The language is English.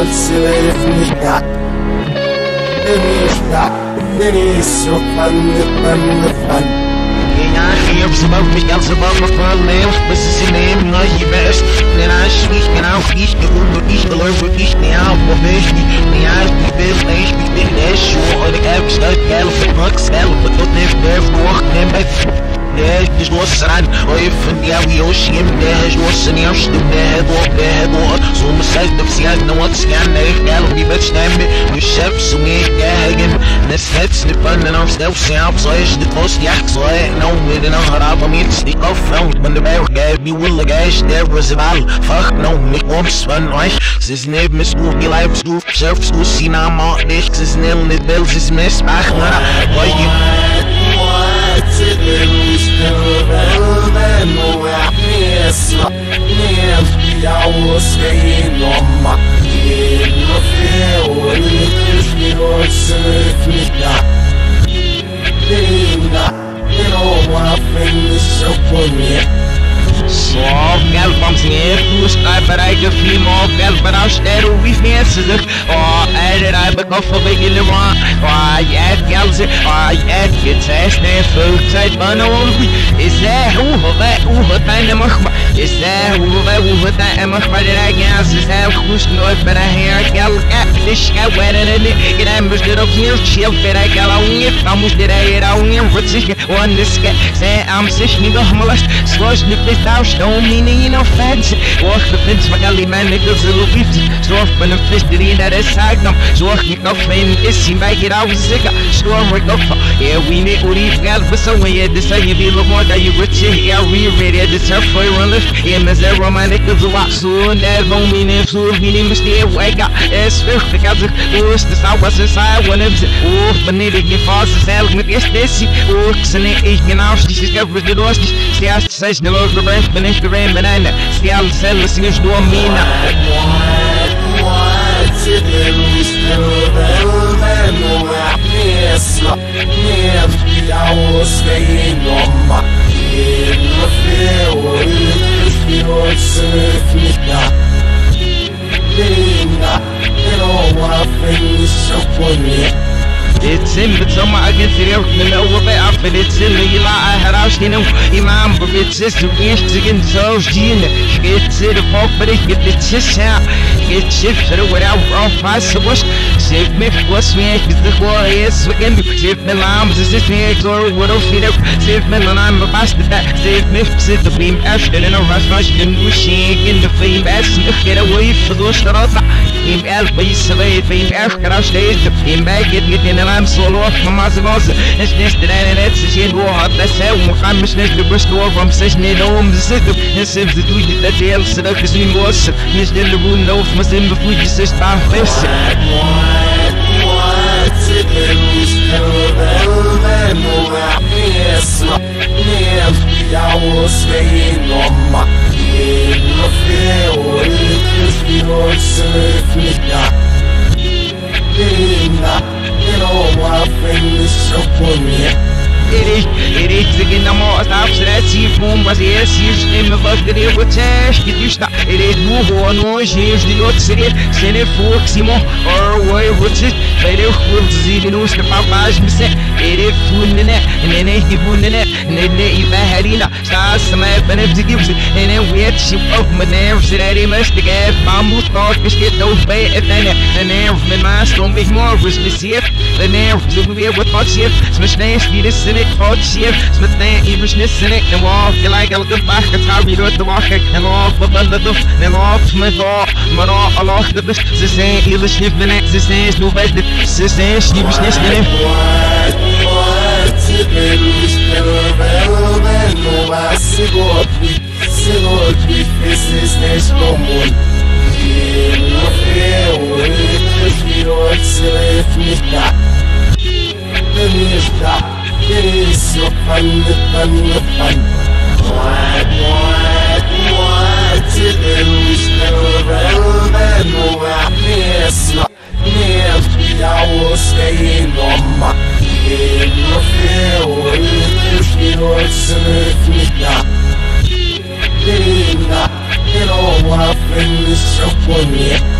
I'm not ya Beni sokan lütfen lütfen Ach, ich hab auf mich ganz above auf mein Leben Was ist in dem neue Best? Denn ich mich genau ich gewohnt und ich geläufe ich nie عن واقف قوي وش يمناهج والسنة مش ضمناها بوقتها بوقت زوم سجد في سيادنا واتس يعني رجال ودي باتش نعمل مش شاف سمية جاهجم ناس هاتس نبقى انا في سنة وسنة بصايش دي فاس يحك صايق نوم اللي نهر عظمية تصديق اف نوم من بايو جابي والله جايش دابر زبال فخ نوم ميك ومس فن عيش زيزنيب مسكوك دي لايف سكوك شاف سكوك سينا معقش زيزنيل نتبال زيزمس بعخ مرة طيب What's it der Dort so man sagt auf sie halt nur was gerne ich gell wie wird stemmen wir Chef so mir gegen das Netz nicht fallen auf selbst ja so ist die Post ja so no mit den Arab mir die auf Front wenn der Berg gab wie will der der was all fuck no mich wants von euch es ist neben mir nur die Lives du selbst du sie na mal nicht es ist nicht will es miss ach na weil you Só quero vamos dinheiro, tu está para aí que filho, quero para os teros e finanças. Oh, é de raiva que eu falei que ele vai. Oh, é que eles, oh, é que teste, né? Foi seit man only. Is there who who have time mach? Is there who who have time mach? But I guess is have who's no but I hear gal at this guy when it it I'm just up here chill but I got on you. I'm just there it on you. What's this one this guy say I'm sick me go molest. Slush nip this down don't mean you know fancy. Walk the fence my galley man niggas little beefs. Storm from the fish that in that is sagnum. Zorg ik nog van is hij mij get out sick. Storm ik op. Yeah we need uri gal but so when you decide you be look more that you rich yeah we ready to turf for run lift. Yeah mas é romantic as a so never mean if so mean mistake wake up. Es wird because us the was inside when it's oh benedig je fast zelf met eerst desi. Oh xene ich genau dich ist gab du hast dich erst sei schnell überbrennt bin ich gerannt banana. Sie all sell es nicht nur mina. seu poder. Bitsin, bitsin, ma agin siriyar nuna wabai a bitsin, na yila a harashi nan, imam It's in the yin shigin zaus jina, bitsin da fofari, bitsin sa, bitsin shara wada wrong fasa wash, sif mif was me, bitsin kwa It's wikin, sif me lam, sif me zor, wado fida, sif me lanam, ba bas da bat, sif mif, sif da beam, ashton in a rush, rush, in wishing, in the fame, as nukir away, for the shrota, in alba, yisabay, fame, ashkarash, days, in back, it, it, in a Im elf bis weit bin erst gerade steht im Berg geht mit den Namen solo auf Mama so was es nicht der letzte schön wo hat das hell und kann mich nicht über Stor vom sich nicht um das ist es ist du die der Teil so Gericht. Gericht wegen der Maß auf Sretzi, Pum, was ihr siehst, nimm was der ihr gut zählt, die Düster. Gericht, wo hoher nur, schiebst die Utzrit, seine Fuchs, Simon, Orway, Wutzit, bei der Kurz, sie den ne Papa, ich ne Gericht, Fundene, Nene, die Fundene, Nene, Iva, Herina, Stas, Samai, Benefzi, Gibson, Nene, Wirtschaft, auf, mit Nerv, Sretzi, Möchte, Gäb, Bambus, Dort, besteht auf, bei, Ne ne ne ne um mich morgens, bis jetzt, der ne ne wir, wird passiert, zum Schnee, ne es in ne ne ne funne ne ne ne i bzigibs ne I get bambu talk is get no bay et ne ne don't be more was this here the nerves of me what what's here smash nice wie das sind ik fout hier met nee immers nis en ik en walk gelijk elke dag het gaat weer door de wacht en walk wat ben dat en walk met al maar al Allah dat is ze zijn hier schnief ben ik ze zijn nu weet het ze zijn schnief nis ben ik Isso, fun, fun, fun. What, what, what? chuột anh lướt anh What, what, what you. What is not near the hour staying on my In the field, if you know it's an earth not you know what I is so funny